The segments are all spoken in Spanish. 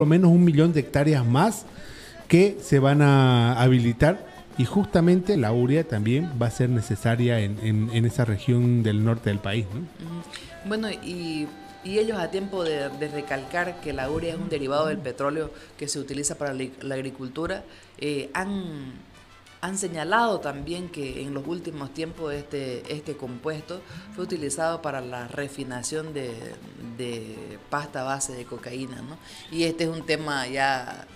lo menos un millón de hectáreas más que se van a habilitar y justamente la urea también va a ser necesaria en, esa región del norte del país. Bueno, y, ellos a tiempo de, recalcar que la urea es un derivado del petróleo que se utiliza para la, agricultura, eh, han, han señalado también que en los últimos tiempos este, este compuesto fue utilizado para la refinación de, de pasta base de cocaína, ¿no? Y este es un tema ya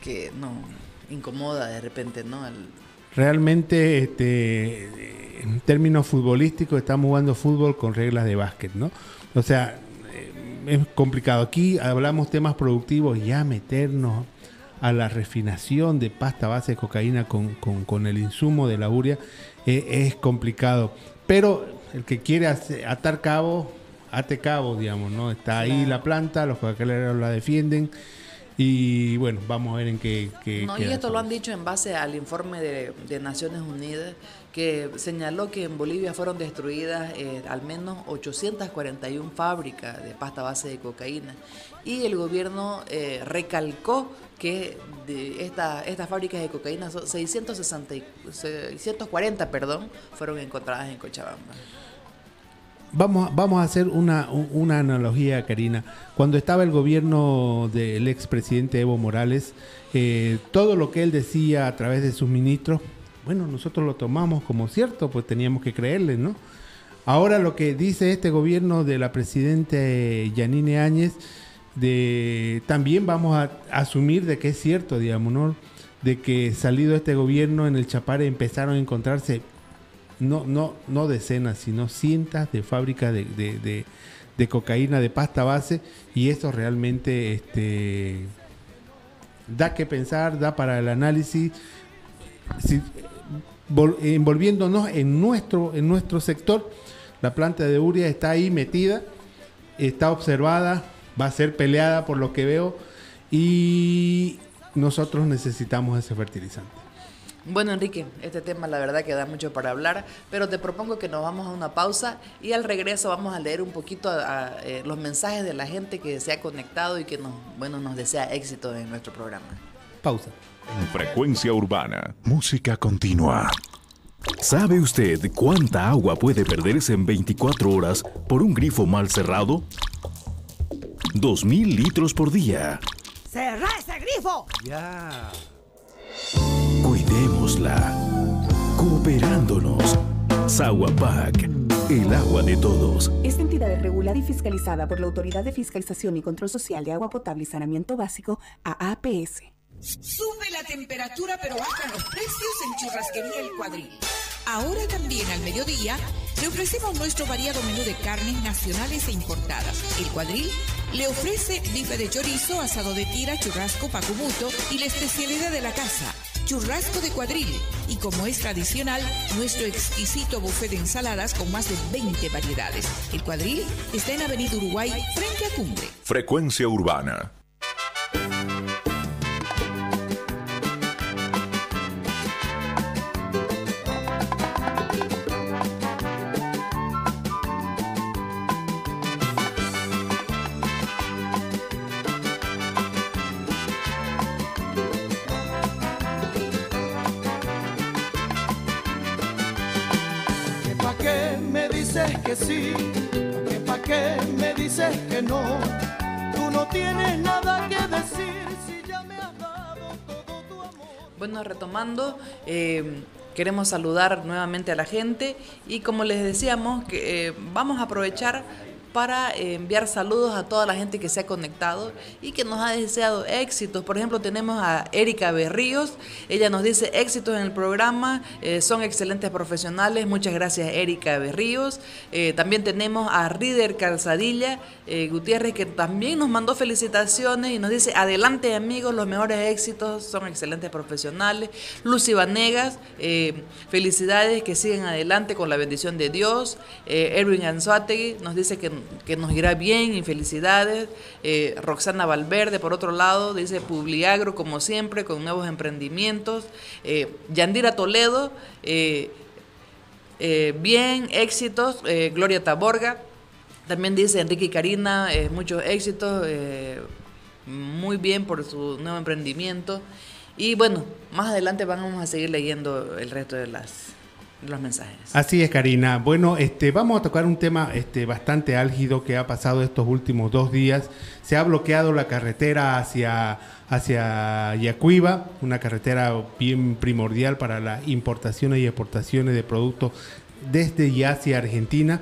que no incomoda de repente, ¿no? Realmente, este, en términos futbolísticos, estamos jugando fútbol con reglas de básquet, ¿no? O sea, eh, es complicado. Aquí hablamos temas productivos, ya meternos a la refinación de pasta base de cocaína con, el insumo de la uria eh, es complicado. Pero el que quiere atar cabo, ate cabo, digamos, ¿no? Está ahí la planta, los cocaleros la defienden y bueno, vamos a ver en qué... no, y esto lo han dicho en base al informe de, Naciones Unidas que señaló que en Bolivia fueron destruidas eh, al menos 841 fábricas de pasta base de cocaína. Y el gobierno eh, recalcó que de esta, estas fábricas de cocaína, 660, 640 perdón, fueron encontradas en Cochabamba. Vamos, vamos a hacer una, una analogía, Karina. Cuando estaba el gobierno del expresidente Evo Morales, eh, todo lo que él decía a través de sus ministros, bueno, nosotros lo tomamos como cierto, pues teníamos que creerle, ¿no? Ahora lo que dice este gobierno de la presidente Yanine Áñez, de, también vamos a asumir de que es cierto, digamos, ¿no? De que salido este gobierno en el Chapare empezaron a encontrarse no, no, no decenas, sino cientos de fábricas de, cocaína de pasta base y eso realmente este, da que pensar, da para el análisis. Envolviéndonos en nuestro, en nuestro sector, la planta de Uria está ahí metida, está observada, va a ser peleada por lo que veo y nosotros necesitamos ese fertilizante. Bueno, Enrique, este tema la verdad que da mucho para hablar, pero te propongo que nos vamos a una pausa y al regreso vamos a leer un poquito eh, los mensajes de la gente que se ha conectado y que nos, bueno, nos desea éxito en nuestro programa. Pausa. En frecuencia urbana, música continua. ¿Sabe usted cuánta agua puede perderse en 24 horas por un grifo mal cerrado? 2.000 litros por día. ¡Cerra ese grifo! Ya. Cuidémosla. Cooperándonos. Saguapac. El agua de todos. Esta entidad es regulada y fiscalizada por la Autoridad de Fiscalización y Control Social de Agua Potable y Saneamiento Básico, AAPS. La temperatura pero bajan los precios en Churrasquería El Cuadril. Ahora también al mediodía le ofrecemos nuestro variado menú de carnes nacionales e importadas. El Cuadril le ofrece bife de chorizo, asado de tira, churrasco, pacumuto y la especialidad de la casa, churrasco de cuadril. Y como es tradicional, nuestro exquisito buffet de ensaladas con más de 20 variedades. El cuadril está en Avenida Uruguay, frente a Cumbre. Frecuencia urbana Bueno, retomando, eh, queremos saludar nuevamente a la gente y como les decíamos, que eh, vamos a aprovechar para enviar saludos a toda la gente que se ha conectado y que nos ha deseado éxitos. Por ejemplo, tenemos a Erika Berríos. Ella nos dice éxitos en el programa, eh, son excelentes profesionales. Muchas gracias, Erika Berríos. Eh, también tenemos a Rider Calzadilla eh, Gutiérrez, que también nos mandó felicitaciones y nos dice, adelante amigos, los mejores éxitos, son excelentes profesionales. Lucy Vanegas, felicidades, que siguen adelante con la bendición de Dios. Erwin Anzuategui nos dice que que nos irá bien y felicidades. Eh, Roxana Valverde, por otro lado, dice Publiagro, como siempre, con nuevos emprendimientos. Eh, Yandira Toledo, eh, bien, éxitos. Gloria Taborga, también dice Enrique y Karina, muchos éxitos. muy bien por su nuevo emprendimiento. Y bueno, más adelante vamos a seguir leyendo el resto de las los mensajes. Así es, Karina. Bueno, este, vamos a tocar un tema este, bastante álgido que ha pasado estos últimos dos días. Se ha bloqueado la carretera hacia, hacia Yacuiba, una carretera bien primordial para las importaciones y exportaciones de productos desde y hacia Argentina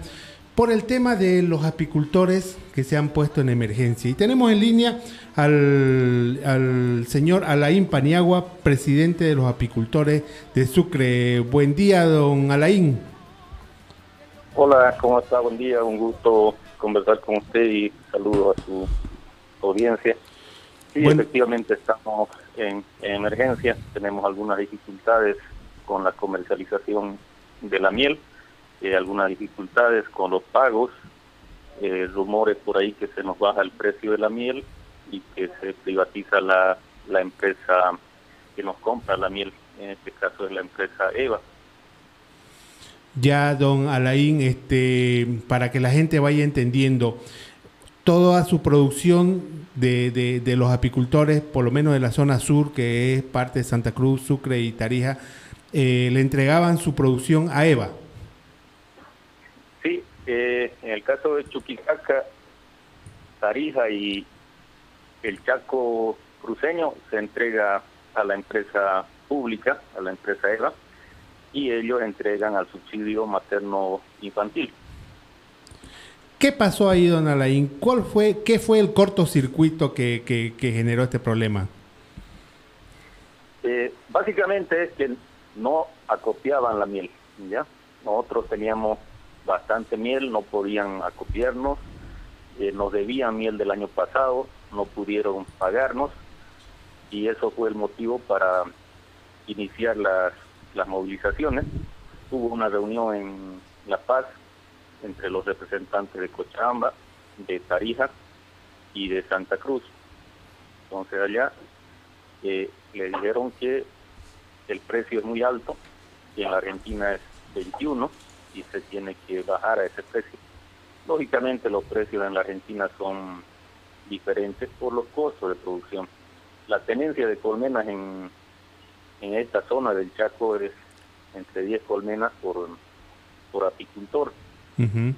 por el tema de los apicultores que se han puesto en emergencia. Y tenemos en línea al, señor Alain Paniagua, presidente de los apicultores de Sucre. Buen día, don Alain. Hola, ¿cómo está? Buen día, un gusto conversar con usted y saludos a su audiencia. Sí, efectivamente estamos en, emergencia, tenemos algunas dificultades con la comercialización de la miel, eh, algunas dificultades con los pagos, eh, rumores por ahí que se nos baja el precio de la miel y que se privatiza la, la empresa que nos compra la miel, en este caso es la empresa EVA. Ya, don Alain, este, para que la gente vaya entendiendo, toda su producción de, de, los apicultores, por lo menos de la zona sur, que es parte de Santa Cruz, Sucre y Tarija, eh, le entregaban su producción a EVA. Eh, en el caso de Chuquisaca, Tarija y, el Chaco cruceño se entrega a la empresa pública, a la empresa EVA, y ellos entregan al subsidio materno infantil. ¿Qué pasó ahí, don Alain? ¿Cuál fue, ¿Qué fue el cortocircuito que, que, generó este problema? Eh, básicamente es que no acopiaban la miel, ¿ya? Nosotros teníamos bastante miel, no podían acopiarnos, eh, nos debían miel del año pasado, no pudieron pagarnos y eso fue el motivo para iniciar las, las movilizaciones. Hubo una reunión en La Paz entre los representantes de Cochabamba, de Tarija y de Santa Cruz. Entonces allá eh, le dijeron que el precio es muy alto, y en la Argentina es 21 y se tiene que bajar a ese precio. Lógicamente los precios en la Argentina son diferentes por los costos de producción. La tenencia de colmenas en, en esta zona del Chaco es entre 10 colmenas por, por apicultor.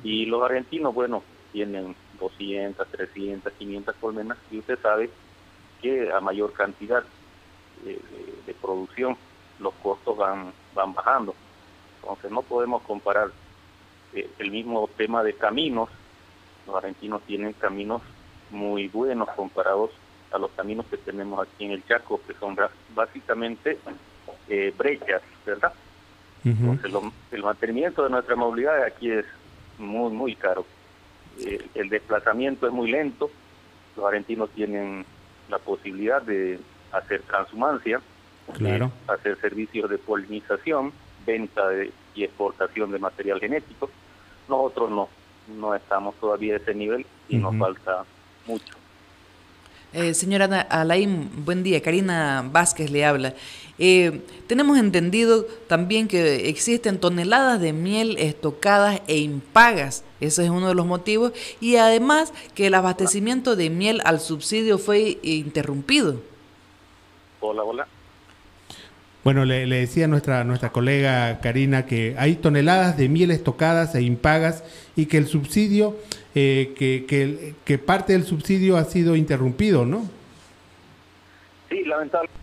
Y los argentinos, bueno, tienen 200, 300, 500 colmenas y usted sabe que a mayor cantidad de, de producción los costos van, van bajando. Entonces no podemos comparar eh, el mismo tema de caminos. Los argentinos tienen caminos muy buenos comparados a los caminos que tenemos aquí en el Chaco, que son básicamente eh, brechas, ¿verdad? Entonces, el mantenimiento de nuestra movilidad aquí es muy, muy caro. Eh, el desplazamiento es muy lento. Los argentinos tienen la posibilidad de hacer transhumancia, claro. hacer servicios de polinización, venta y exportación de material genético. Nosotros no, no estamos todavía a ese nivel y nos falta mucho. Eh, señora Alain, buen día. Karina Vázquez le habla. Eh, tenemos entendido también que existen toneladas de miel estocadas e impagas. Ese es uno de los motivos. Y además que el abastecimiento de miel al subsidio fue interrumpido. Hola, hola. Bueno, le, decía nuestra, nuestra colega Karina que hay toneladas de miel estocadas e impagas y que el subsidio, eh, que, que, que, parte del subsidio ha sido interrumpido, ¿no? Sí, lamentablemente.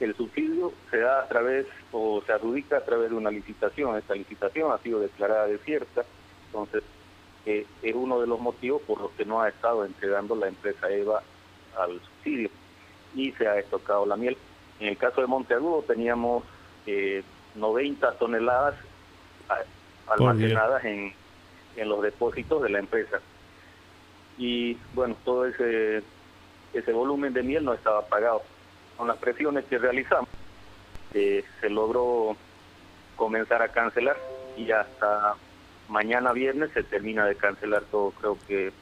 El subsidio se da a través o se adjudica a través de una licitación. Esta licitación ha sido declarada desierta, entonces eh, es uno de los motivos por los que no ha estado entregando la empresa EVA al subsidio y se ha estocado la miel en el caso de Monteagudo teníamos eh, 90 toneladas almacenadas en, en los depósitos de la empresa. Y bueno, todo ese, ese volumen de miel no estaba pagado. Con las presiones que realizamos, eh, se logró comenzar a cancelar y hasta mañana viernes se termina de cancelar todo. Creo que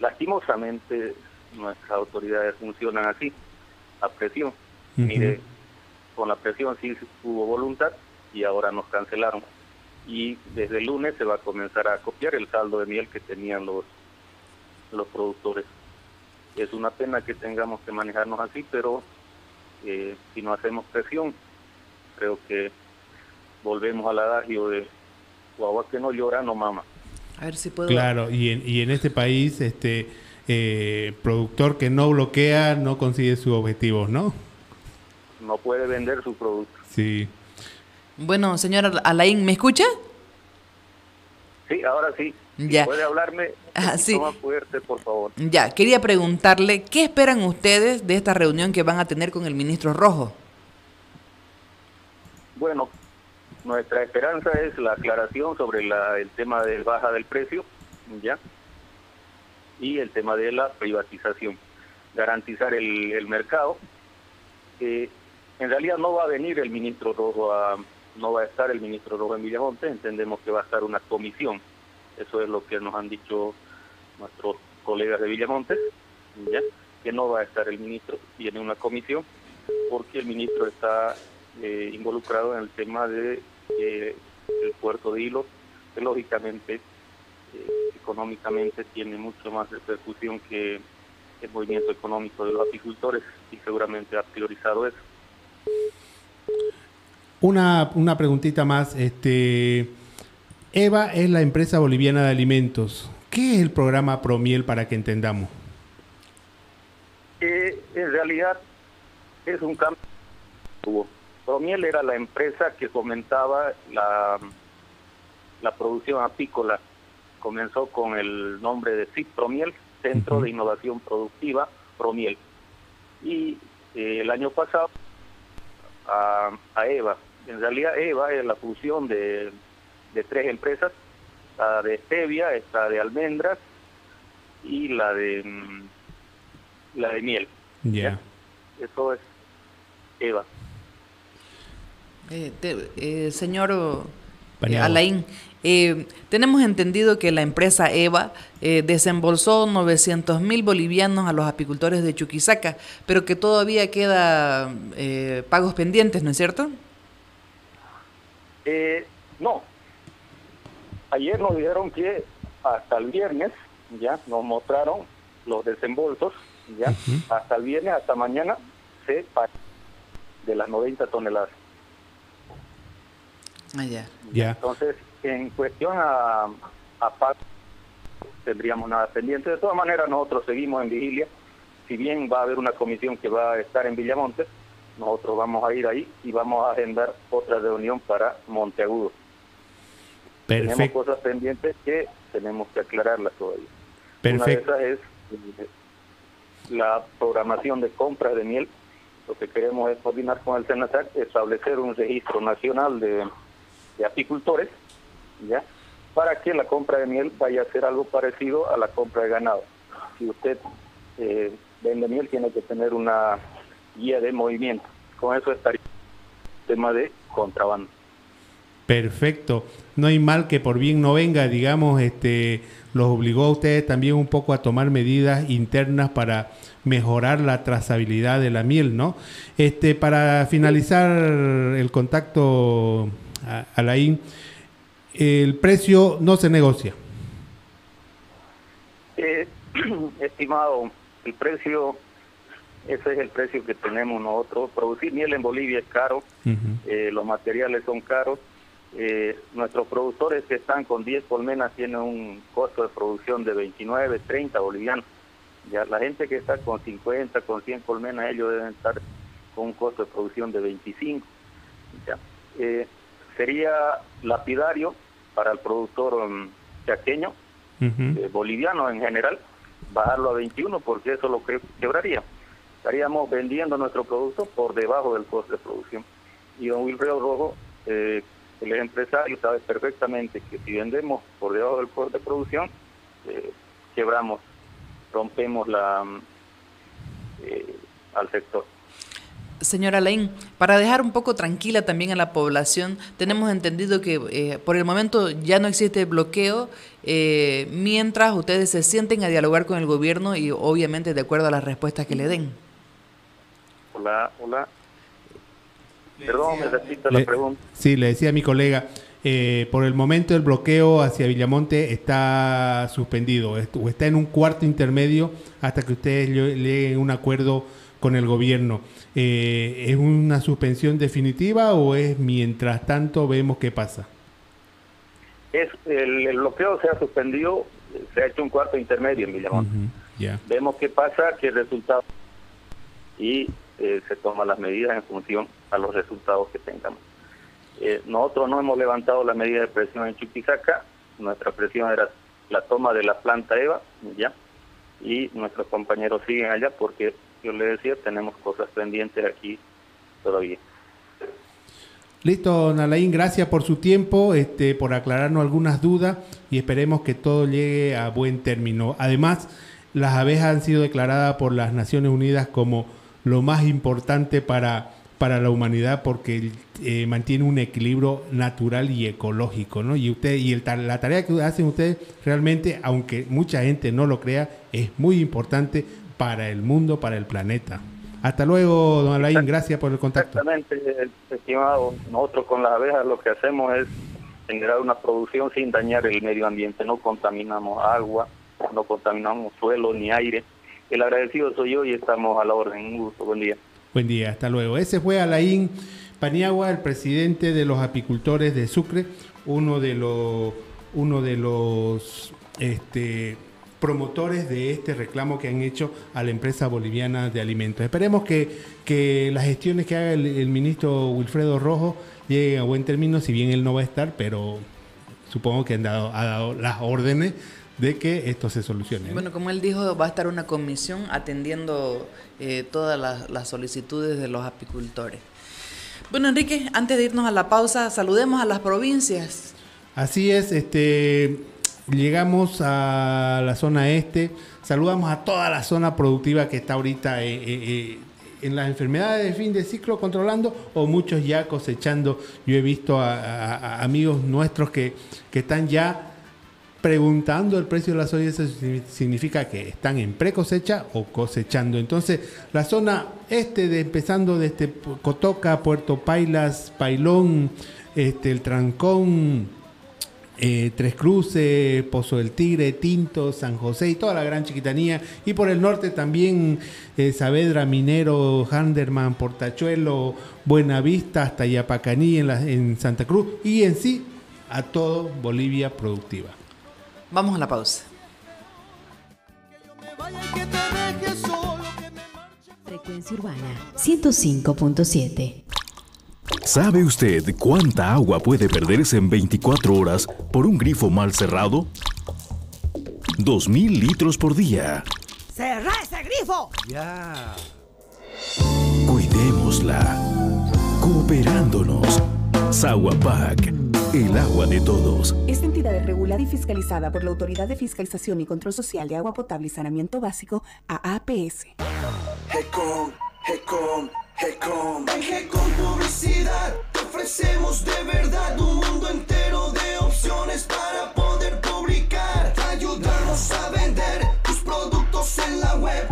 lastimosamente nuestras autoridades funcionan así, a presión. Mire, con la presión sí hubo voluntad y ahora nos cancelaron. Y desde el lunes se va a comenzar a copiar el saldo de miel que tenían los, los productores. Es una pena que tengamos que manejarnos así, pero eh, si no hacemos presión, creo que volvemos al adagio de guagua que no llora no mama. A ver si puedo. Claro, y en, y en este país, este eh, productor que no bloquea no consigue sus objetivos, ¿no? No puede vender su producto. Sí. Bueno, señor Alain, ¿me escucha? Sí, ahora sí. Si Ya. puede hablarme Ah, sí. más fuerte, por favor. Ya, quería preguntarle, ¿qué esperan ustedes de esta reunión que van a tener con el ministro Rojo? Bueno, nuestra esperanza es la aclaración sobre la, el tema de baja del precio, ¿ya? Y el tema de la privatización. Garantizar el, el mercado. Eh, en realidad no va a venir el ministro Rojo a, no va a estar el ministro Rojo en Villamonte, entendemos que va a estar una comisión. Eso es lo que nos han dicho nuestros colegas de Villamonte. Que no va a estar el ministro, viene una comisión, porque el ministro está eh, involucrado en el tema de eh, el puerto de Hilo, que lógicamente eh, económicamente tiene mucho más repercusión que el movimiento económico de los apicultores y seguramente ha priorizado eso. Una, una preguntita más. Este, Eva es la empresa boliviana de alimentos. ¿Qué es el programa Promiel para que entendamos? Eh, en realidad es un cambio. hubo. Promiel era la empresa que fomentaba la, la producción apícola. Comenzó con el nombre de CIP Promiel, Centro de Innovación Productiva Promiel. Y eh, el año pasado a, a EVA. En realidad EVA es la fusión de, de tres empresas, la de stevia, esta de almendras y la de mm, la de miel. Ya. Eso es EVA. Eh, te- eh, señor eh, Paniagua. Alain, eh, tenemos entendido que la empresa EVA eh, desembolsó 900 mil bolivianos a los apicultores de Chuquisaca, pero que todavía queda eh, pagos pendientes, ¿no es cierto? Eh, no. Ayer nos dijeron que hasta el viernes, ya nos mostraron los desembolsos, ya hasta el viernes, hasta mañana, se paga de las 90 toneladas. Ah, ya. Ya. Entonces, en cuestión a, a pago, tendríamos nada pendiente. De todas maneras, nosotros seguimos en vigilia. Si bien va a haber una comisión que va a estar en Villamonte, nosotros vamos a ir ahí y vamos a agendar otra reunión para Monteagudo. Tenemos Perfecto. cosas pendientes que tenemos que aclararlas todavía. Perfecto. Una de esas es eh, la programación de compras de miel. Lo que queremos es coordinar con el SENASAC, establecer un registro nacional de, de apicultores, ¿ya? Para que la compra de miel vaya a ser algo parecido a la compra de ganado. Si usted eh, vende miel, tiene que tener una guía de movimiento. Con eso estaría el tema de contrabando. Perfecto. No hay mal que por bien no venga, digamos, este los obligó a ustedes también un poco a tomar medidas internas para mejorar la trazabilidad de la miel, ¿no? Este, para finalizar el contacto, Alain, el precio no se negocia. Eh, estimado, el precio, ese es el precio que tenemos nosotros. Producir miel en Bolivia es caro, eh, los materiales son caros. Eh, nuestros productores que están con 10 colmenas tienen un costo de producción de 29, 30 bolivianos. Ya la gente que está con 50, con 100 colmenas, ellos deben estar con un costo de producción de 25. Ya. Eh, sería lapidario para el productor mm, chaqueño eh, boliviano en general, bajarlo a 21 porque eso lo que quebraría. Estaríamos vendiendo nuestro producto por debajo del coste de producción. Y don Wilfredo Rojo, eh, el empresario, sabe perfectamente que si vendemos por debajo del coste de producción, eh, quebramos, rompemos la eh, al sector. Señora Alain, para dejar un poco tranquila también a la población, tenemos entendido que eh, por el momento ya no existe bloqueo eh, mientras ustedes se sienten a dialogar con el gobierno y obviamente de acuerdo a las respuestas que le den. Hola, hola. Perdón, me repita Le- la pregunta. Sí, le decía a mi colega, eh, por el momento el bloqueo hacia Villamonte está suspendido o está en un cuarto intermedio hasta que ustedes lleguen a un acuerdo con el gobierno. Eh, ¿Es una suspensión definitiva o es mientras tanto vemos qué pasa? Es, el, bloqueo se ha suspendido, se ha hecho un cuarto intermedio en Villamonte. Vemos qué pasa, qué resultado y eh, se toman las medidas en función a los resultados que tengamos. Eh, nosotros no hemos levantado la medida de presión en Chuquisaca, nuestra presión era la toma de la planta EVA, ya, y nuestros compañeros siguen allá porque yo le decía, tenemos cosas pendientes aquí todavía. Listo, Nalaín, gracias por su tiempo, este, por aclararnos algunas dudas y esperemos que todo llegue a buen término. Además, las abejas han sido declaradas por las Naciones Unidas como lo más importante para para la humanidad porque eh, mantiene un equilibrio natural y ecológico, ¿no? Y usted y el, la tarea que hacen ustedes realmente, aunque mucha gente no lo crea, es muy importante para el mundo, para el planeta. Hasta luego, don Alain, gracias por el contacto. Exactamente, estimado. Nosotros con las abejas lo que hacemos es generar una producción sin dañar el medio ambiente. No contaminamos agua, no contaminamos suelo ni aire. El agradecido soy yo y estamos a la orden. Un gusto, buen día. Buen día, hasta luego. Ese fue Alain Paniagua, el presidente de los apicultores de Sucre, uno de los, uno de los este, promotores de este reclamo que han hecho a la empresa boliviana de alimentos. Esperemos que, que las gestiones que haga el, ministro Wilfredo Rojo lleguen a buen término, si bien él no va a estar, pero supongo que han dado, ha dado las órdenes de que esto se solucione. Bueno, como él dijo, va a estar una comisión atendiendo eh, todas las, solicitudes de los apicultores. Bueno, Enrique, antes de irnos a la pausa, saludemos a las provincias. Así es, este, llegamos a la zona este, saludamos a toda la zona productiva que está ahorita eh, eh, en las enfermedades de fin de ciclo controlando o muchos ya cosechando. Yo he visto a, amigos nuestros que, que están ya preguntando el precio de la soya, eso significa que están en pre-cosecha o cosechando. Entonces, la zona este, de, empezando desde Cotoca, Puerto Pailas, Pailón, este, el Trancón, eh, Tres Cruces, Pozo del Tigre, Tinto, San José y toda la gran chiquitanía. Y por el norte también eh, Saavedra, Minero, Handerman, Portachuelo, Buenavista, hasta Yapacaní en, en Santa Cruz y en sí a todo Bolivia productiva. Vamos a la pausa. Frecuencia Urbana 105.7. ¿Sabe usted cuánta agua puede perderse en 24 horas por un grifo mal cerrado? 2.000 litros por día. ¡Cerra ese grifo! Ya. Cuidémosla. Cooperándonos. Saguapac el agua de todos. Esta entidad es regulada y fiscalizada por la Autoridad de Fiscalización y Control Social de Agua Potable y Saneamiento Básico, AAPS. Hecom. En Hecom Publicidad te ofrecemos de verdad un mundo entero de opciones para poder publicar. Te ayudamos a vender tus productos en la web,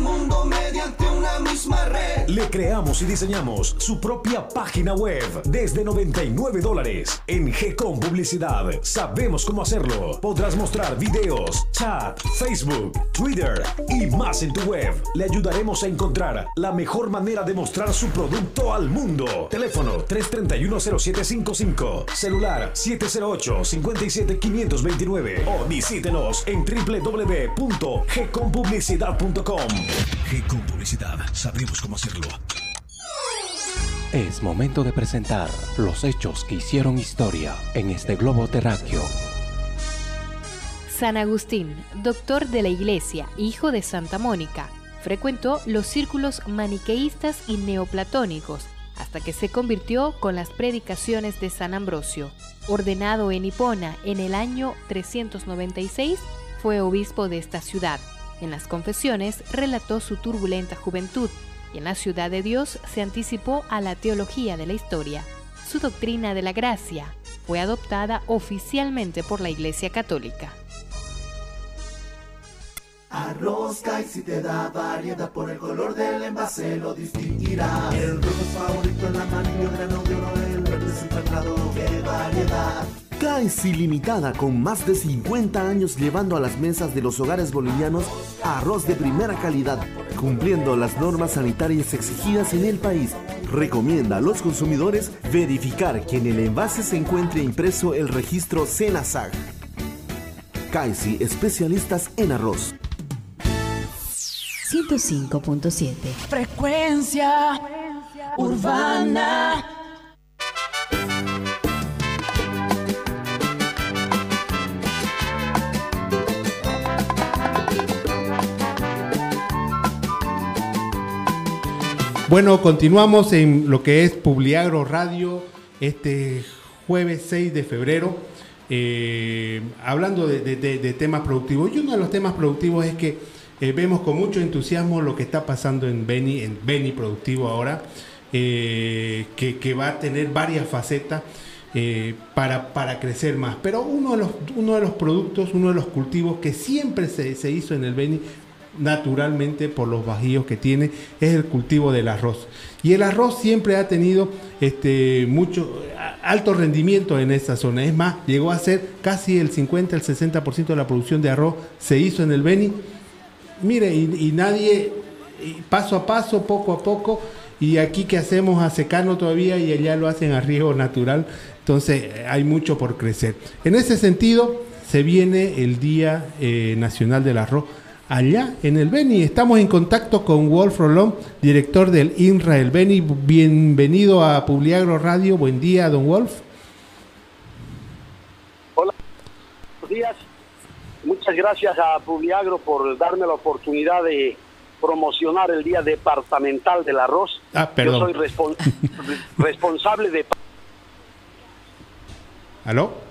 mundo mediante una misma red. Le creamos y diseñamos su propia página web desde 99 dólares. En Gcom Publicidad sabemos cómo hacerlo. Podrás mostrar videos, chat, Facebook, Twitter y más en tu web. Le ayudaremos a encontrar la mejor manera de mostrar su producto al mundo. Teléfono 331-0755, celular 708-57529 o visítenos en www.gcompublicidad.com. Gcom Publicidad, sabemos cómo hacerlo. Es momento de presentar los hechos que hicieron historia en este globo terráqueo. San Agustín, doctor de la Iglesia, hijo de Santa Mónica, frecuentó los círculos maniqueístas y neoplatónicos hasta que se convirtió con las predicaciones de San Ambrosio. Ordenado en Hipona en el año 396, fue obispo de esta ciudad. En las confesiones relató su turbulenta juventud y en la ciudad de Dios se anticipó a la teología de la historia. Su doctrina de la gracia fue adoptada oficialmente por la Iglesia Católica. Arroz si te da variedad por el color del envase lo distinguirá. El rojo favorito en la amarillo, grano de oro, el verde es el ¡qué variedad! Kaiser Limitada con más de 50 años llevando a las mesas de los hogares bolivianos arroz de primera calidad, cumpliendo las normas sanitarias exigidas en el país. Recomienda a los consumidores verificar que en el envase se encuentre impreso el registro SENASAG. Kaisi, especialistas en arroz. 105.7 Frecuencia urbana. Bueno, continuamos en lo que es Publiagro Radio este jueves 6 de febrero, eh, hablando de, temas productivos. Y uno de los temas productivos es que eh, vemos con mucho entusiasmo lo que está pasando en Beni, en Beni Productivo ahora, eh, que, va a tener varias facetas. para, crecer más. Pero uno de, los, uno de los productos, uno de los cultivos que siempre se, se hizo en el Beni naturalmente por los bajíos que tiene, es el cultivo del arroz. Y el arroz siempre ha tenido este, mucho alto rendimiento en esa zona. Es más, llegó a ser casi el 50, el 60% de la producción de arroz se hizo en el Beni. Mire, y, nadie, paso a paso, poco a poco, y aquí que hacemos a secano todavía y allá lo hacen a riego natural. Entonces hay mucho por crecer. En ese sentido, se viene el Día eh, Nacional del Arroz allá en el Beni. Estamos en contacto con Wolf Rolón, director del INRA el Beni. Bienvenido a Publiagro Radio. Buen día, don Wolf. Hola, buenos días. Muchas gracias a Publiagro por darme la oportunidad de promocionar el Día Departamental del Arroz. Ah, perdón. Yo soy responsable de... ¿Aló?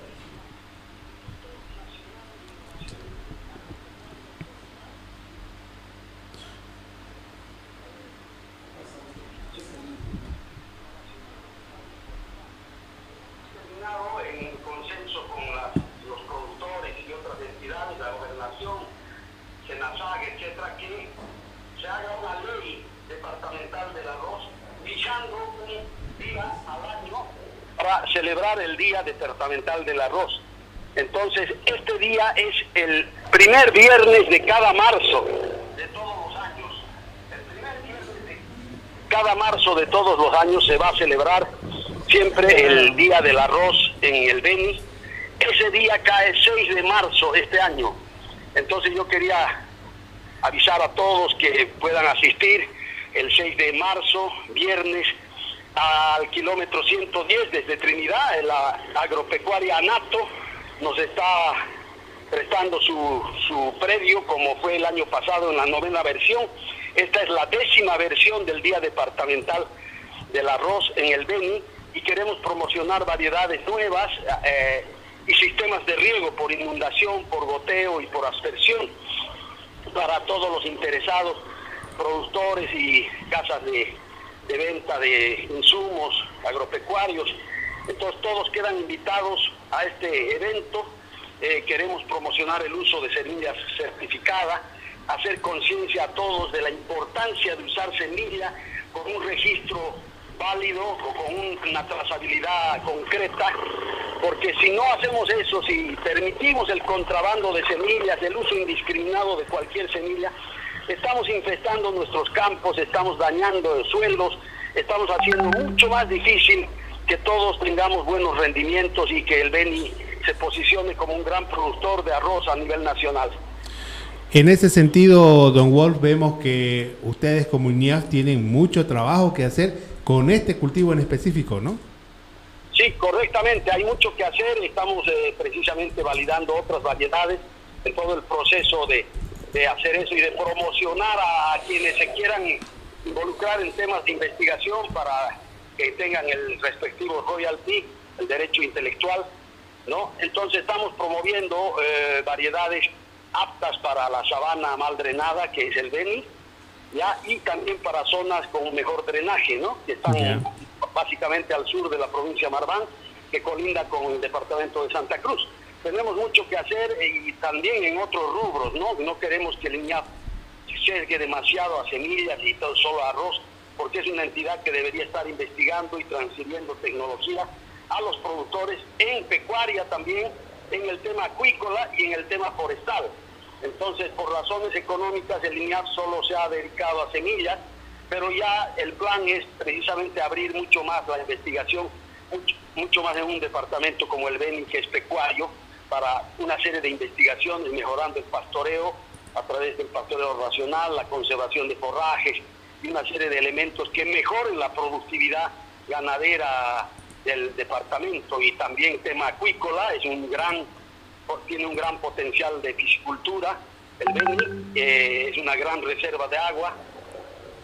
Celebrar el Día Departamental del Arroz. Entonces, este día es el primer viernes de cada marzo de todos los años. El primer viernes de cada marzo de todos los años se va a celebrar siempre el Día del Arroz en el Beni. Ese día cae 6 de marzo este año. Entonces yo quería avisar a todos que puedan asistir el 6 de marzo, viernes, al kilómetro 110 desde Trinidad, la agropecuaria Anato nos está prestando su, su predio como fue el año pasado en la novena versión. Esta es la décima versión del Día Departamental del Arroz en el Beni y queremos promocionar variedades nuevas eh, y sistemas de riego por inundación, por goteo y por aspersión para todos los interesados, productores y casas de, de venta de insumos agropecuarios. Entonces todos quedan invitados a este evento. Eh, queremos promocionar el uso de semillas certificadas, hacer conciencia a todos de la importancia de usar semilla con un registro válido o con una trazabilidad concreta, porque si no hacemos eso, si permitimos el contrabando de semillas, el uso indiscriminado de cualquier semilla, estamos infestando nuestros campos, estamos dañando los suelos, estamos haciendo mucho más difícil que todos tengamos buenos rendimientos y que el Beni se posicione como un gran productor de arroz a nivel nacional. En ese sentido, don Wolf, vemos que ustedes como UNIAF tienen mucho trabajo que hacer con este cultivo en específico, ¿no? Sí, correctamente, hay mucho que hacer, estamos eh, precisamente validando otras variedades en todo el proceso de, de hacer eso y de promocionar a quienes se quieran involucrar en temas de investigación para que tengan el respectivo royalty, el derecho intelectual, ¿no? Entonces estamos promoviendo eh, variedades aptas para la sabana mal drenada, que es el Beni, ¿ya? Y también para zonas con mejor drenaje, ¿no? Que están básicamente al sur de la provincia de Marván, que colinda con el departamento de Santa Cruz. Tenemos mucho que hacer y también en otros rubros, ¿no? No queremos que el INAP se sesgue demasiado a semillas y todo solo a arroz, porque es una entidad que debería estar investigando y transfiriendo tecnología a los productores en pecuaria también, en el tema acuícola y en el tema forestal. Entonces, por razones económicas, el INAP solo se ha dedicado a semillas, pero ya el plan es precisamente abrir mucho más la investigación, mucho, mucho más en un departamento como el BENI, que es pecuario, para una serie de investigaciones, mejorando el pastoreo a través del pastoreo racional, la conservación de forrajes y una serie de elementos que mejoren la productividad ganadera del departamento. Y también tema acuícola es un gran tiene un gran potencial de piscicultura. El Beni es una gran reserva de agua.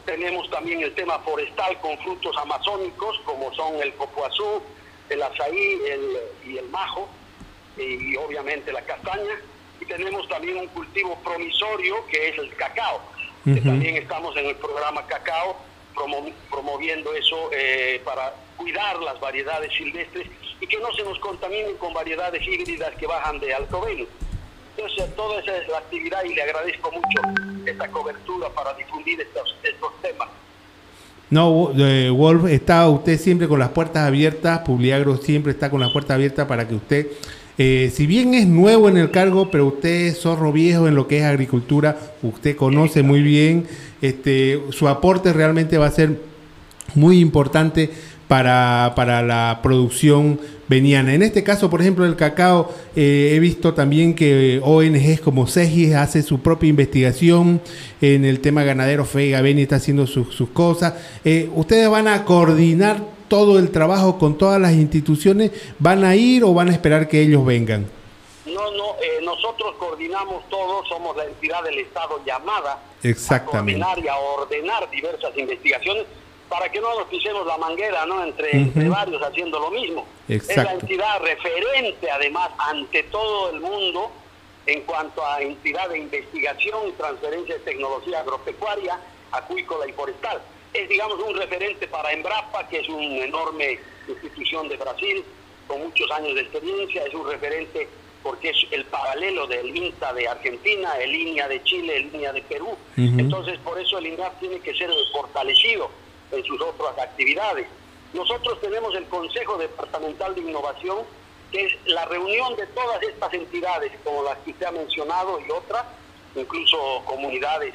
Tenemos también el tema forestal con frutos amazónicos como son el copuazú el azaí el, y el majo y obviamente la castaña y tenemos también un cultivo promisorio que es el cacao que también estamos en el programa cacao promo- promoviendo eso eh, para cuidar las variedades silvestres y que no se nos contaminen con variedades híbridas que bajan de alto veno. Entonces, toda esa es la actividad y le agradezco mucho esta cobertura para difundir estos, estos temas. No, eh, Wolf, está usted siempre con las puertas abiertas, Publiagro siempre está con las puertas abiertas para que usted, eh, si bien es nuevo en el cargo, pero usted es zorro viejo en lo que es agricultura, usted conoce muy bien, este, su aporte realmente va a ser muy importante para, para la producción veniana. En este caso, por ejemplo, el cacao, eh, he visto también que ONGs como CEGIS hace su propia investigación en el tema ganadero. Fega Beni está haciendo sus, sus cosas. Eh, ¿Ustedes van a coordinar todo el trabajo con todas las instituciones? ¿Van a ir o van a esperar que ellos vengan? No, no, eh, nosotros coordinamos todo, somos la entidad del Estado llamada Exactamente. coordinar y a ordenar diversas investigaciones para que no nos pisemos la manguera, ¿no? Entre, entre varios haciendo lo mismo. Es la entidad referente, además, ante todo el mundo en cuanto a entidad de investigación y transferencia de tecnología agropecuaria, acuícola y forestal. Es, digamos, un referente para Embrapa, que es una enorme institución de Brasil, con muchos años de experiencia, es un referente porque es el paralelo del INTA de Argentina, el INIA de Chile, el INIA de Perú. Entonces, por eso el INAP tiene que ser fortalecido en sus otras actividades. Nosotros tenemos el Consejo Departamental de Innovación, que es la reunión de todas estas entidades, como las que usted ha mencionado y otras, incluso comunidades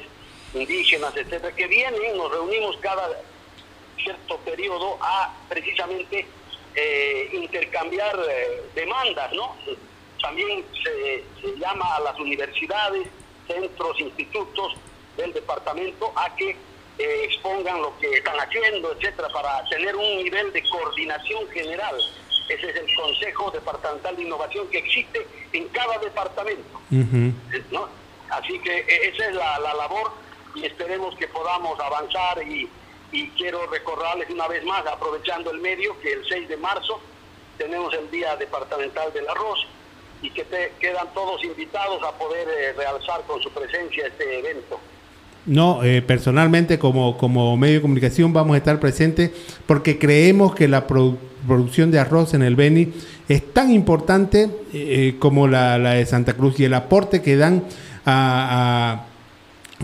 indígenas, etcétera, que vienen, nos reunimos cada cierto periodo a precisamente eh, intercambiar eh, demandas, ¿no? También se, se llama a las universidades, centros, institutos del departamento a que eh, expongan lo que están haciendo, etcétera, para tener un nivel de coordinación general. Ese es el Consejo Departamental de Innovación que existe en cada departamento. ¿no? Así que eh, esa es la, la labor y esperemos que podamos avanzar y, y quiero recordarles una vez más, aprovechando el medio, que el 6 de marzo tenemos el Día Departamental del Arroz y que te- quedan todos invitados a poder eh, realzar con su presencia este evento. No, eh, personalmente como, como medio de comunicación vamos a estar presentes porque creemos que la produ- producción de arroz en el Beni es tan importante eh, como la, la de Santa Cruz y el aporte que dan a, a-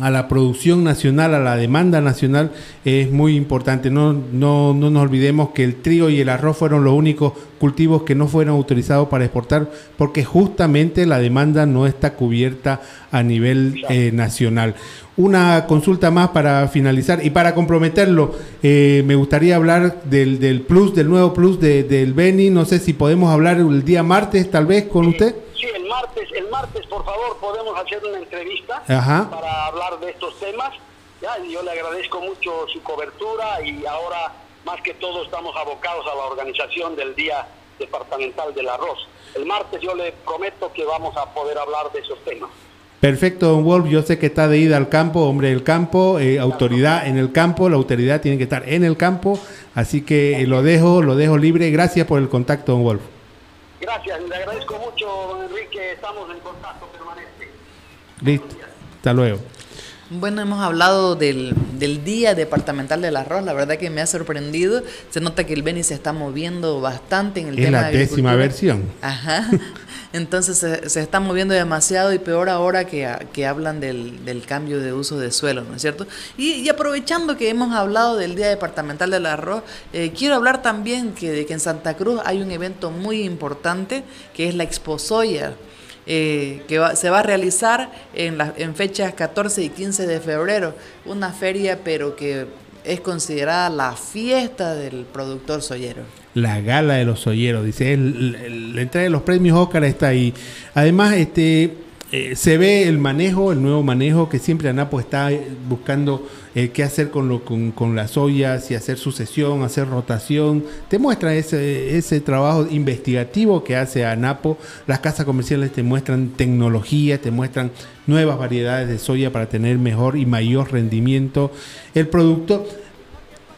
a la producción nacional, a la demanda nacional, es muy importante. No, no, no nos olvidemos que el trigo y el arroz fueron los únicos cultivos que no fueron autorizados para exportar porque justamente la demanda no está cubierta a nivel eh, nacional. Una consulta más para finalizar y para comprometerlo, eh, me gustaría hablar del, del plus, del nuevo plus de- del Beni. No sé si podemos hablar el día martes tal vez con usted. El martes, el martes, por favor, podemos hacer una entrevista Ajá. para hablar de estos temas. Ya, y yo le agradezco mucho su cobertura y ahora, más que todo, estamos abocados a la organización del Día Departamental del Arroz. El martes yo le prometo que vamos a poder hablar de esos temas. Perfecto, don Wolf. Yo sé que está de ida al campo, hombre del campo, eh, autoridad en el campo. La autoridad tiene que estar en el campo. Así que eh, lo dejo, lo dejo libre. Gracias por el contacto, don Wolf. Gracias, le agradezco mucho, don. Estamos en contacto permanente. Listo. Hasta luego. Bueno, hemos hablado del, del Día Departamental del Arroz, la verdad que me ha sorprendido. Se nota que el Beni se está moviendo bastante en el Es tema la de décima agricultura. versión. Ajá. Entonces se, se está moviendo demasiado y peor ahora que, que hablan del, del cambio de uso de suelo, ¿no es cierto? Y, y aprovechando que hemos hablado del Día Departamental del Arroz, eh, quiero hablar también que, de que en Santa Cruz hay un evento muy importante que es la Expo Soya. Eh, que se va a realizar en, las en fechas 14 y 15 de febrero, una feria pero que es considerada la fiesta del productor soyero. La gala de los solleros, dice, la entrega de los premios Óscar está ahí. Además, este eh, se ve el manejo, el nuevo manejo que siempre ANAPO está eh, buscando eh, qué hacer con, lo, con, con las ollas, si hacer sucesión, hacer rotación. Te muestra ese, ese trabajo investigativo que hace ANAPO. Las casas comerciales te muestran tecnología, te muestran nuevas variedades de soya para tener mejor y mayor rendimiento. El producto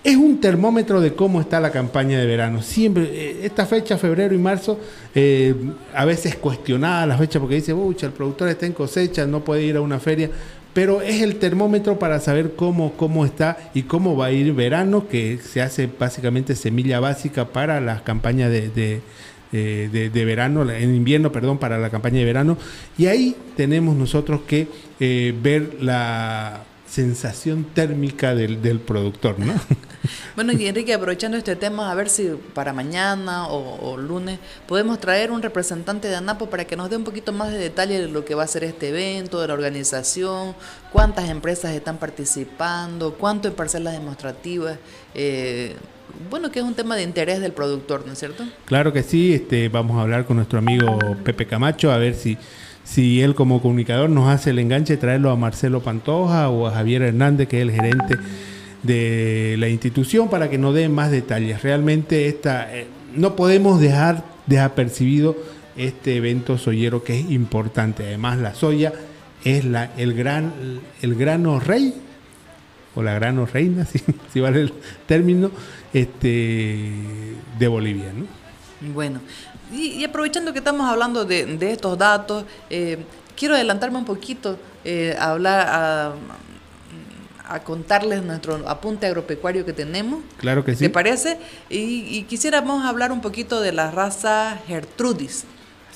es un termómetro de cómo está la campaña de verano. Siempre, eh, esta fecha, febrero y marzo, eh, a veces cuestionada la fecha porque dice, pucha, el productor está en cosecha, no puede ir a una feria. Pero es el termómetro para saber cómo, cómo está y cómo va a ir verano, que se hace básicamente semilla básica para las campañas eh, de- de verano, en invierno, perdón, para la campaña de verano. Y ahí tenemos nosotros que ver la sensación térmica del, del productor, ¿no? Bueno, y Enrique, aprovechando este tema, a ver si para mañana o, lunes podemos traer un representante de ANAPO para que nos dé un poquito más de detalle de lo que va a ser este evento, de la organización, cuántas empresas están participando, cuánto en parcelas demostrativas. eh, bueno, que es un tema de interés del productor, ¿no es cierto? Claro que sí, este, vamos a hablar con nuestro amigo Pepe Camacho a ver si, si él como comunicador nos hace el enganche traerlo a Marcelo Pantoja o a Javier Hernández, que es el gerente de la institución, para que nos dé más detalles. Realmente esta, eh, no podemos dejar desapercibido este evento soyero que es importante. Además, la soya es la, el, gran, el grano rey o la grano reina, si, si vale el término, este, de Bolivia. ¿no? Bueno, y, aprovechando que estamos hablando de, de estos datos, eh, quiero adelantarme un poquito eh, a hablar, a, a contarles nuestro apunte agropecuario que tenemos. Claro que sí. ¿Te parece? Y, y quisiéramos hablar un poquito de la raza Gertrudis.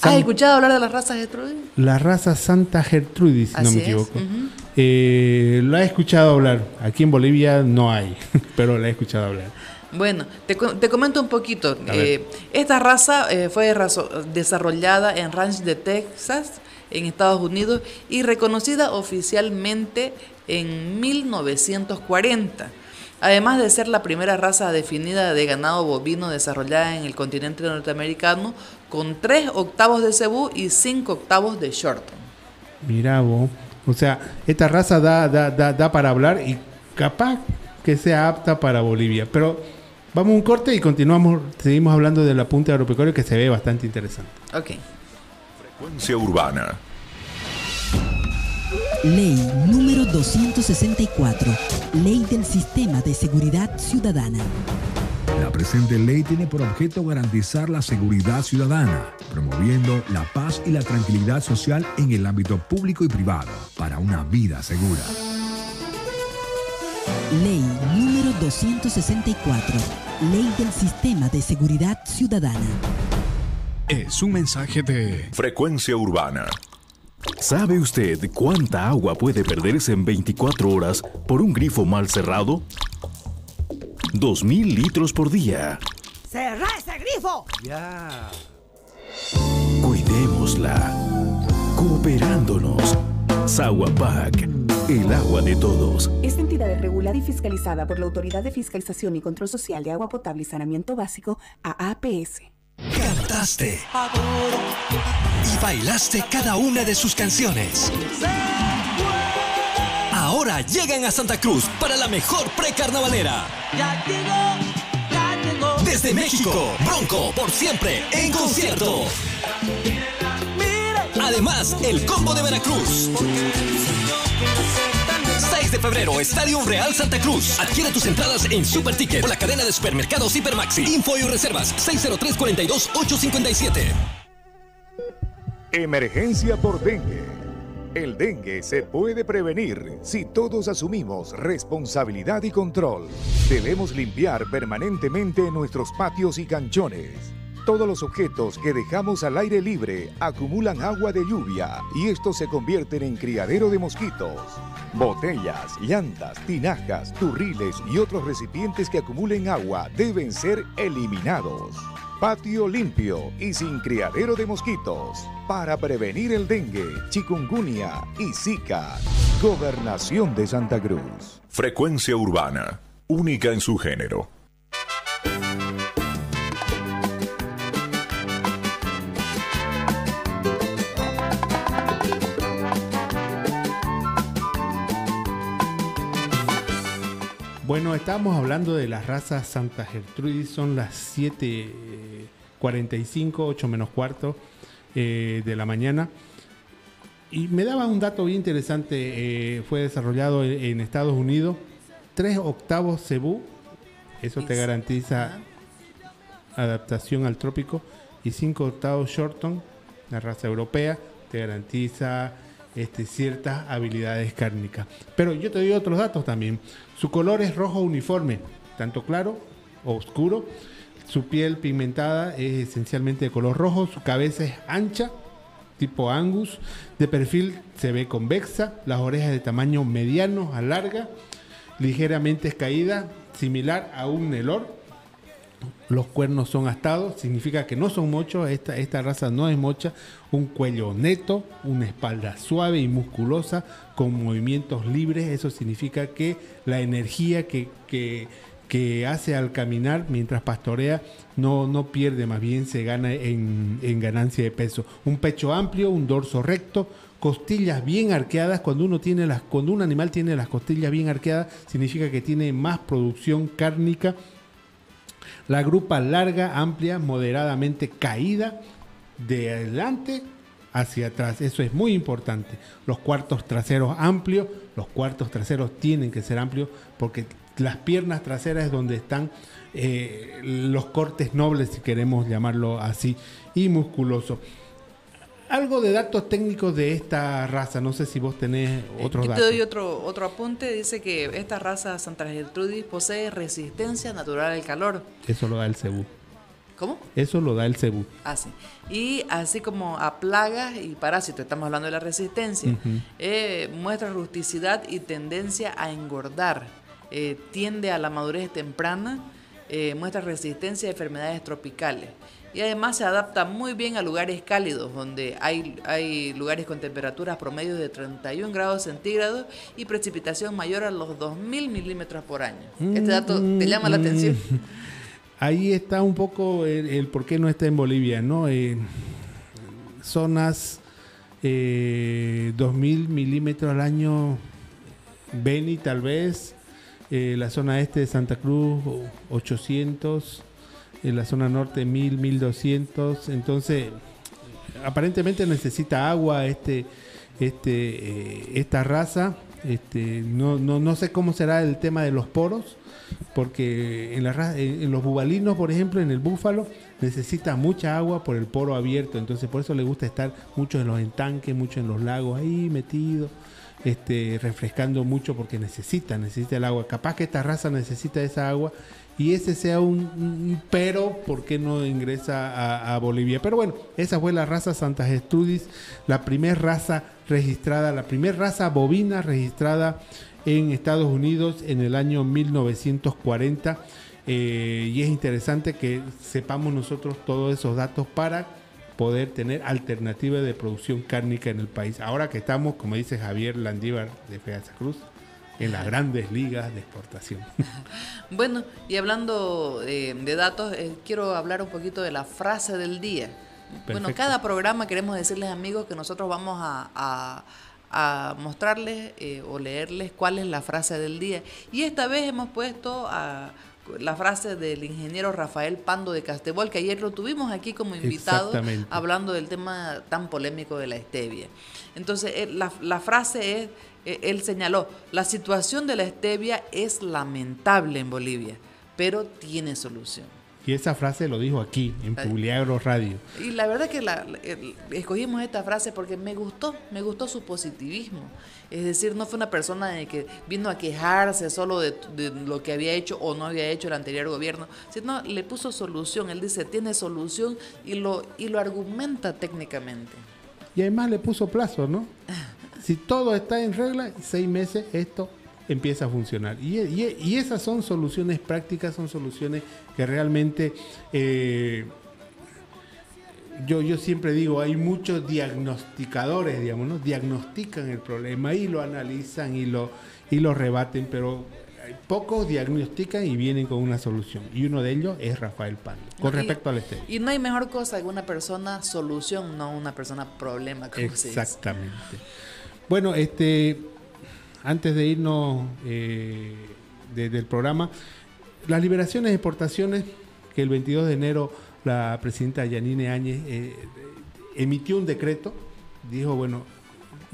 ¿Has escuchado hablar de la raza Gertrudis? La raza Santa Gertrudis, si no Así me es, equivoco. ujú. Eh, la he escuchado hablar. Aquí en Bolivia no hay, pero la he escuchado hablar. Bueno, te, te comento un poquito. Eh, esta raza eh, fue desarrollada en Ranch de Texas, en Estados Unidos, y reconocida oficialmente en 1940. Además de ser la primera raza definida de ganado bovino desarrollada en el continente norteamericano, con 3 octavos de cebú y 5 octavos de short. Mira vos. O sea, esta raza da, da, da, da para hablar y capaz que sea apta para Bolivia. Pero vamos a un corte y continuamos, seguimos hablando del apunte agropecuario que se ve bastante interesante. Ok. Frecuencia urbana. Ley número 264. Ley del Sistema de Seguridad Ciudadana. La presente ley tiene por objeto garantizar la seguridad ciudadana, promoviendo la paz y la tranquilidad social en el ámbito público y privado para una vida segura. Ley número 264. Ley del Sistema de Seguridad Ciudadana. Es un mensaje de Frecuencia Urbana. ¿Sabe usted cuánta agua puede perderse en 24 horas por un grifo mal cerrado? 2.000 litros por día. ¡Cerra ese grifo! Ya. Cuidémosla. Cooperándonos. Saguapac. El agua de todos. Esta entidad es regulada y fiscalizada por la Autoridad de Fiscalización y Control Social de Agua Potable y Saneamiento Básico, AAPS. Cantaste y bailaste cada una de sus canciones. Ahora llegan a Santa Cruz para la mejor precarnavalera. Desde México, Bronco por siempre en concierto. Además, el combo de Veracruz. 6 de febrero, Estadio Real Santa Cruz. Adquiere tus entradas en Super Ticket o la cadena de supermercados Hipermaxi. Info y reservas 603-42-857. Emergencia por dengue. El dengue se puede prevenir si todos asumimos responsabilidad y control. Debemos limpiar permanentemente nuestros patios y canchones. Todos los objetos que dejamos al aire libre acumulan agua de lluvia y estos se convierten en criadero de mosquitos. Botellas, llantas, tinajas, turriles y otros recipientes que acumulen agua deben ser eliminados. Patio limpio y sin criadero de mosquitos para prevenir el dengue, chikungunya y zika. Gobernación de Santa Cruz. Frecuencia urbana, única en su género. Bueno, estábamos hablando de las razas Santa Gertrudis, son las 7.45, 8 menos cuarto eh, de la mañana. Y me daba un dato bien interesante, eh, fue desarrollado en, en, Estados Unidos, 3 octavos cebú, eso te garantiza adaptación al trópico, y 5 octavos Shorton, la raza europea, te garantiza este, ciertas habilidades cárnicas. Pero yo te doy otros datos también. Su color es rojo uniforme, tanto claro o oscuro. Su piel pigmentada es esencialmente de color rojo. Su cabeza es ancha, tipo Angus. De perfil se ve convexa. Las orejas de tamaño mediano a larga. Ligeramente caída, similar a un Nelor los cuernos son astados, significa que no son mochos, esta, esta raza no es mocha, un cuello neto, una espalda suave y musculosa con movimientos libres, eso significa que la energía que, que, que hace al caminar mientras pastorea no, no pierde, más bien se gana en, en ganancia de peso. Un pecho amplio, un dorso recto, costillas bien arqueadas. Cuando uno tiene las, cuando un animal tiene las costillas bien arqueadas, significa que tiene más producción cárnica la grupa larga, amplia, moderadamente caída de adelante hacia atrás. Eso es muy importante. Los cuartos traseros amplios, los cuartos traseros tienen que ser amplios porque las piernas traseras es donde están eh, los cortes nobles, si queremos llamarlo así, y musculoso algo de datos técnicos de esta raza. No sé si vos tenés otros datos. Te doy otro, otro apunte. Dice que esta raza Santa Gertrudis posee resistencia natural al calor. Eso lo da el cebú. ¿Cómo? Eso lo da el cebú. Ah, sí. Y así como a plagas y parásitos, estamos hablando de la resistencia, eh, muestra rusticidad y tendencia a engordar. Eh, tiende a la madurez temprana, eh, muestra resistencia a enfermedades tropicales y además se adapta muy bien a lugares cálidos, donde hay, hay lugares con temperaturas promedio de 31 grados centígrados y precipitación mayor a los 2.000 milímetros por año. Este dato te llama la atención. Ahí está un poco el, por qué no está en Bolivia, ¿no? Eh, zonas eh, 2.000 milímetros al año, Beni tal vez, eh, la zona este de Santa Cruz 800 en la zona norte 1000, 1200, entonces aparentemente necesita agua este, este, eh, esta raza. Este, no, no, no, sé cómo será el tema de los poros, porque en, la, en los bubalinos, por ejemplo, en el búfalo, necesita mucha agua por el poro abierto, entonces por eso le gusta estar mucho en los estanques, mucho en los lagos ahí metido, este, refrescando mucho porque necesita, necesita el agua. Capaz que esta raza necesita esa agua y ese sea un, pero, ¿por qué no ingresa a, Bolivia? Pero bueno, esa fue la raza Santa Gestrudis, la primera raza registrada, la primera raza bovina registrada en Estados Unidos en el año 1940. Eh, y es interesante que sepamos nosotros todos esos datos para poder tener alternativas de producción cárnica en el país. Ahora que estamos, como dice Javier Landívar de Feaza Cruz, en las grandes ligas de exportación. Bueno, y hablando eh, de datos, eh, quiero hablar un poquito de la frase del día. Bueno, cada programa queremos decirles amigos que nosotros vamos a, mostrarles eh, o leerles cuál es la frase del día. Y esta vez hemos puesto a la frase del ingeniero Rafael Pando de Castebol, que ayer lo tuvimos aquí como invitado hablando del tema tan polémico de la stevia. Entonces, la, la frase es él señaló, la situación de la stevia es lamentable en Bolivia, pero tiene solución. Y esa frase lo dijo aquí, en Publiagro Radio. Y la verdad que la, escogimos esta frase porque me gustó, me gustó su positivismo. Es decir, no fue una persona de que vino a quejarse solo de, lo que había hecho o no había hecho el anterior gobierno, sino le puso solución. Él dice, tiene solución y lo, y lo argumenta técnicamente. Y además le puso plazo, ¿no? si todo está en regla, seis meses esto empieza a funcionar. Y, esas son soluciones prácticas, son soluciones que realmente... Eh, yo, yo siempre digo, hay muchos diagnosticadores, digamos, ¿no? Diagnostican el problema y lo analizan y lo, y lo rebaten, pero pocos diagnostican y vienen con una solución. Y uno de ellos es Rafael Pando, con respecto al estéreo. Y no hay mejor cosa que una persona solución, no una persona problema. Exactamente. Bueno, este, antes de irnos eh, del programa, las liberaciones de exportaciones que el 22 de enero la presidenta Yanine Áñez eh, emitió un decreto, dijo, bueno,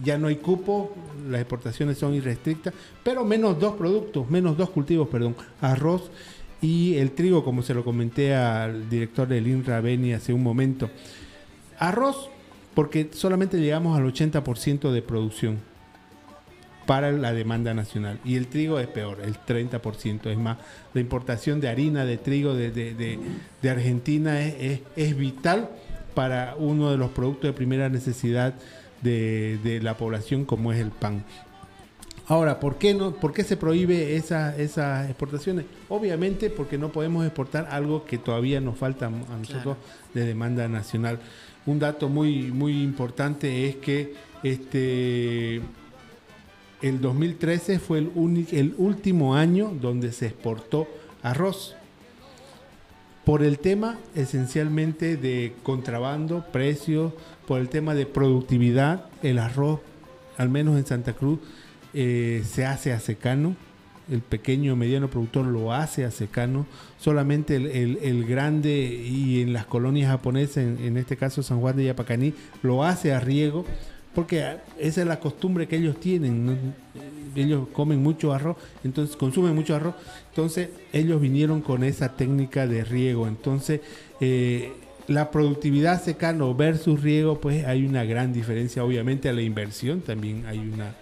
ya no hay cupo, las exportaciones son irrestrictas, pero menos dos productos, menos dos cultivos, perdón, arroz y el trigo, como se lo comenté al director del INRA Beni hace un momento. Arroz porque solamente llegamos al 80% de producción para la demanda nacional. Y el trigo es peor, el 30%. Es más, la importación de harina, de trigo de, Argentina es, es, vital para uno de los productos de primera necesidad de, la población como es el pan. Ahora, ¿por qué, no, por qué se prohíbe esas exportaciones? Obviamente porque no podemos exportar algo que todavía nos falta a nosotros de demanda nacional un dato muy, muy importante es que este, el 2013 fue el, el último año donde se exportó arroz. Por el tema esencialmente de contrabando, precios, por el tema de productividad, el arroz, al menos en Santa Cruz, eh, se hace a secano. El pequeño o mediano productor lo hace a secano, solamente el, grande y en las colonias japonesas, en, este caso San Juan de Yapacaní, lo hace a riego, porque esa es la costumbre que ellos tienen, ellos comen mucho arroz, entonces consumen mucho arroz, entonces ellos vinieron con esa técnica de riego, entonces eh, la productividad secano versus riego, pues hay una gran diferencia, obviamente a la inversión también hay una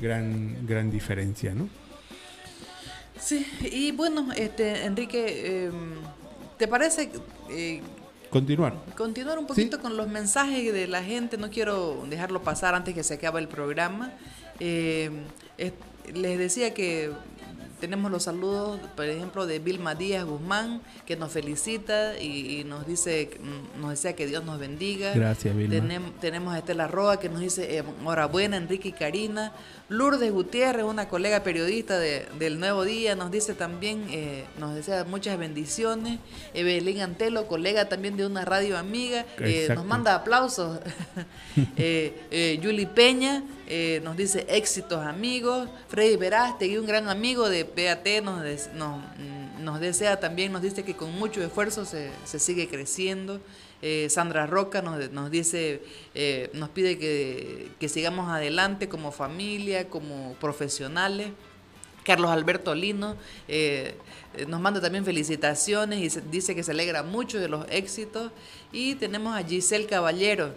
gran, gran diferencia, ¿no? Sí, y bueno, este Enrique, em, ¿te parece eh, continuar? Continuar un poquito con los mensajes de la gente, no quiero dejarlo pasar antes que se acabe el programa. Em, les decía que tenemos los saludos, por ejemplo, de Vilma Díaz Guzmán, que nos felicita y, nos dice, nos desea que Dios nos bendiga. Gracias, Vilma. tenemos a Estela Roa que nos dice eh, enhorabuena, Enrique y Karina. Lourdes Gutiérrez, una colega periodista del Nuevo Día, nos dice también, eh, nos desea muchas bendiciones. Evelyn Antelo, colega también de una radio amiga, eh, nos manda aplausos. eh, Yuli Peña nos dice éxitos amigos. Freddy Verástegui, un gran amigo de PAT, nos, mm, nos, desea también, nos dice que con mucho esfuerzo se, se sigue creciendo. Eh, Sandra Roca nos, nos dice, eh, nos pide que, sigamos adelante como familia, como profesionales. Carlos Alberto Lino eh, nos manda también felicitaciones y dice que se alegra mucho de los éxitos. Y tenemos a Giselle Caballero,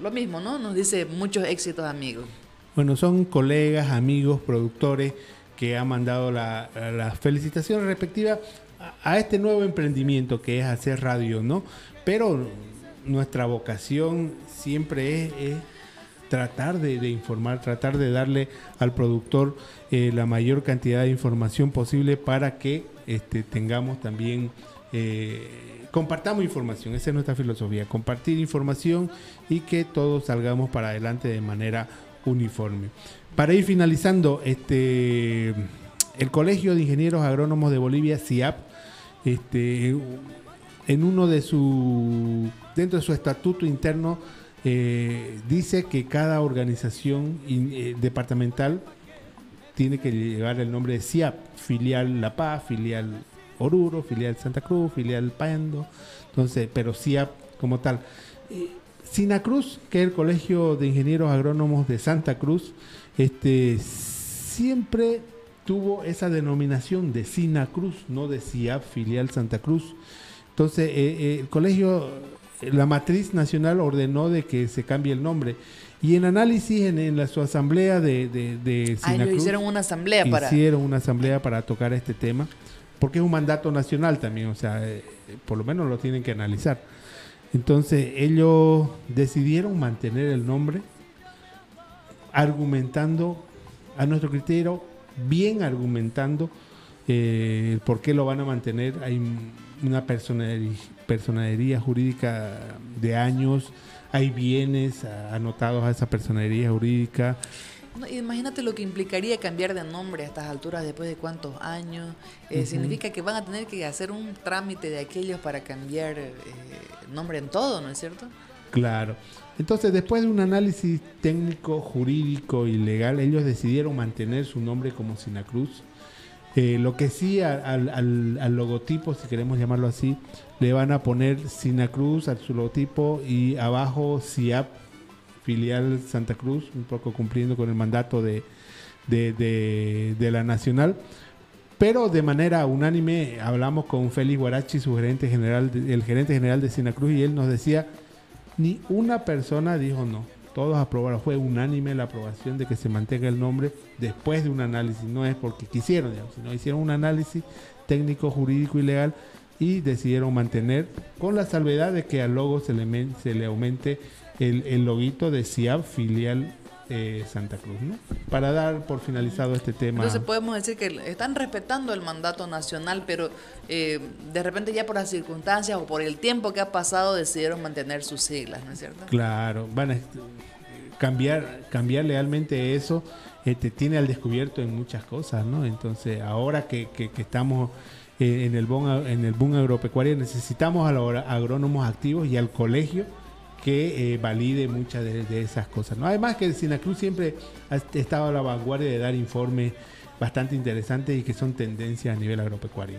lo mismo, ¿no? Nos dice muchos éxitos, amigos. Bueno, son colegas, amigos, productores que han mandado las la felicitaciones respectivas a este nuevo emprendimiento que es hacer radio, ¿no? Pero nuestra vocación siempre es, tratar de, informar, tratar de darle al productor eh, la mayor cantidad de información posible para que este, tengamos también, eh, compartamos información, esa es nuestra filosofía, compartir información y que todos salgamos para adelante de manera uniforme. Para ir finalizando, este, el Colegio de Ingenieros Agrónomos de Bolivia, CIAP, este, en uno de su, dentro de su estatuto interno, eh, dice que cada organización eh, departamental tiene que llevar el nombre de CIAP, filial La Paz, filial Oruro, filial Santa Cruz, filial Pando, entonces, pero CIAP como tal. Eh, Sinacruz, que es el Colegio de Ingenieros Agrónomos de Santa Cruz, este, siempre tuvo esa denominación de Sina Cruz, no de CIAP filial Santa Cruz. Entonces, eh, eh, el colegio, la matriz nacional ordenó de que se cambie el nombre. Y en análisis, en, la, su asamblea de, de, de ah, hicieron una asamblea para... Hicieron una asamblea para tocar este tema, porque es un mandato nacional también, o sea, eh, por lo menos lo tienen que analizar. Entonces, ellos decidieron mantener el nombre, argumentando a nuestro criterio, bien argumentando eh, por qué lo van a mantener. Hay una personería, jurídica de años, hay bienes anotados a esa personería jurídica. Imagínate lo que implicaría cambiar de nombre a estas alturas después de cuántos años. Eh, significa que van a tener que hacer un trámite de aquellos para cambiar eh, nombre en todo, ¿no es cierto? Claro. Entonces, después de un análisis técnico, jurídico y legal, ellos decidieron mantener su nombre como Sinacruz. Eh, lo que sí al, al, logotipo, si queremos llamarlo así, le van a poner Sinacruz a su logotipo y abajo CIAP, filial Santa Cruz, un poco cumpliendo con el mandato de, de, la Nacional. Pero de manera unánime hablamos con Félix Guarachi, su gerente general, el gerente general de Sinacruz, y él nos decía ni una persona dijo no. Todos aprobaron. Fue unánime la aprobación de que se mantenga el nombre después de un análisis. No es porque quisieron, sino hicieron un análisis técnico, jurídico y legal y decidieron mantener con la salvedad de que al logo se le, se le aumente el, el loguito de CIAB filial eh, Santa Cruz, ¿no? Para dar por finalizado este tema. Entonces podemos decir que están respetando el mandato nacional, pero eh, de repente ya por las circunstancias o por el tiempo que ha pasado decidieron mantener sus siglas, ¿no es cierto? Claro, van a cambiar, cambiar lealmente eso, este, tiene al descubierto en muchas cosas, ¿no? Entonces ahora que, que, estamos eh, en el boom, en el boom agropecuario necesitamos a los agrónomos activos y al colegio que eh, valide muchas de, esas cosas. ¿no? Además que Sinacruz siempre ha estado a la vanguardia de dar informes bastante interesantes y que son tendencias a nivel agropecuario.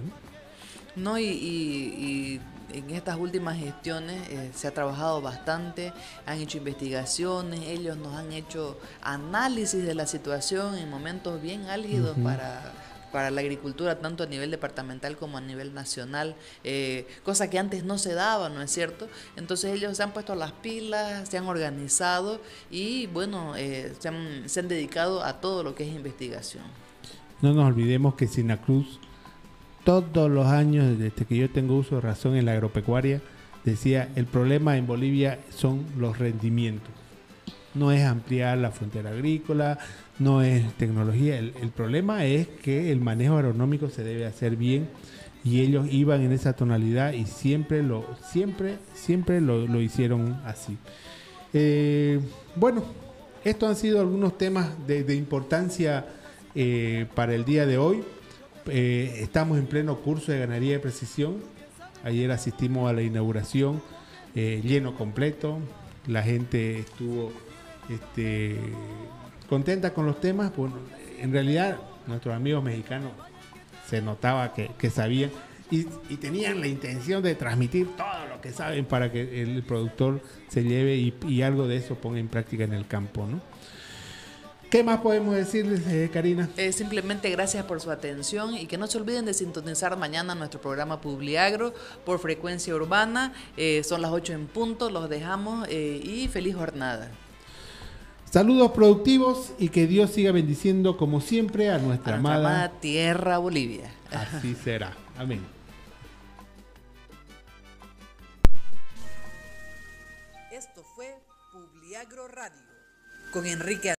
No, y, en estas últimas gestiones eh, se ha trabajado bastante, han hecho investigaciones, ellos nos han hecho análisis de la situación en momentos bien álgidos para para la agricultura, tanto a nivel departamental como a nivel nacional, eh, cosa que antes no se daba, ¿no es cierto? Entonces ellos se han puesto las pilas, se han organizado y bueno, eh, se, han, se han dedicado a todo lo que es investigación. No nos olvidemos que Sinacruz, todos los años desde que yo tengo uso de razón en la agropecuaria, decía, el problema en Bolivia son los rendimientos. No es ampliar la frontera agrícola, no es tecnología. El, problema es que el manejo agronómico se debe hacer bien y ellos iban en esa tonalidad y siempre lo, siempre, siempre lo, hicieron así. Eh, bueno, estos han sido algunos temas de, importancia eh, para el día de hoy. Eh, estamos en pleno curso de ganadería de precisión. Ayer asistimos a la inauguración lleno completo. La gente estuvo este, contenta con los temas. Pues, en realidad, nuestros amigos mexicanos se notaba que, sabían y, tenían la intención de transmitir todo lo que saben para que el productor se lleve y, algo de eso ponga en práctica en el campo, ¿no? ¿Qué más podemos decirles, eh, Karina? Eh, simplemente gracias por su atención y que no se olviden de sintonizar mañana nuestro programa Publiagro por frecuencia urbana. Eh, son las 8 en punto, los dejamos y feliz jornada. Saludos productivos y que Dios siga bendiciendo como siempre a nuestra, amada, tierra Bolivia. Así será. Amén. Esto fue Publiagro Radio con Enrique